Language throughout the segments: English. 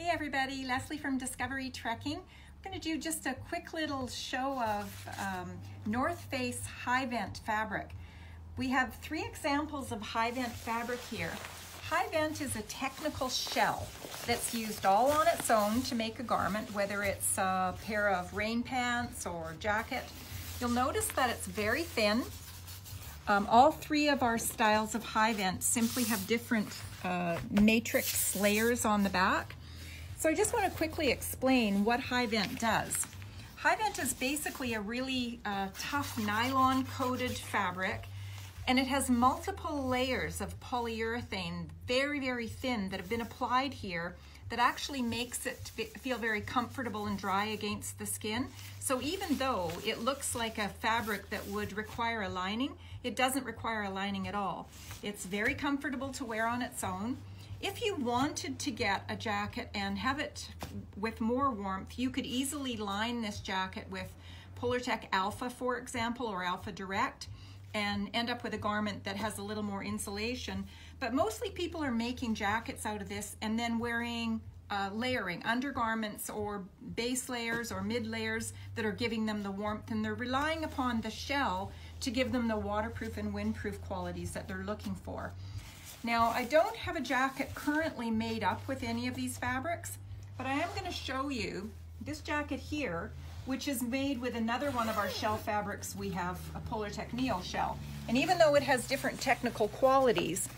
Hey everybody, Leslie from Discovery Trekking. I'm going to do just a quick little show of um, North Face HyVent fabric. We have three examples of HyVent fabric here. HyVent is a technical shell that's used all on its own to make a garment, whether it's a pair of rain pants or jacket. You'll notice that it's very thin. Um, all three of our styles of HyVent simply have different uh, matrix layers on the back. So I just want to quickly explain what HyVent does. HyVent is basically a really uh, tough nylon coated fabric and it has multiple layers of polyurethane, very, very thin, that have been applied here that actually makes it feel very comfortable and dry against the skin. So even though it looks like a fabric that would require a lining, it doesn't require a lining at all. It's very comfortable to wear on its own. If you wanted to get a jacket and have it with more warmth, you could easily line this jacket with Polartec Alpha, for example, or Alpha Direct, and end up with a garment that has a little more insulation. But mostly people are making jackets out of this and then wearing uh, layering, undergarments or base layers or mid layers that are giving them the warmth and they're relying upon the shell to give them the waterproof and windproof qualities that they're looking for. Now, I don't have a jacket currently made up with any of these fabrics, but I am gonna show you this jacket here, which is made with another one of our shell fabrics. We have a Polar Polartec NeoShell. And even though it has different technical qualities,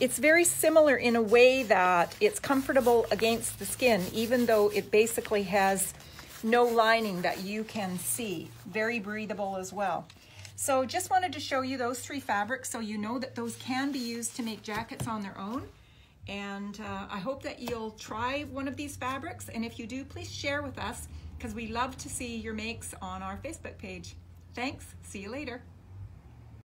it's very similar in a way that it's comfortable against the skin, even though it basically has no lining that you can see. Very breathable as well. So just wanted to show you those three fabrics so you know that those can be used to make jackets on their own. And uh, I hope that you'll try one of these fabrics. And if you do, please share with us because we love to see your makes on our Facebook page. Thanks. See you later.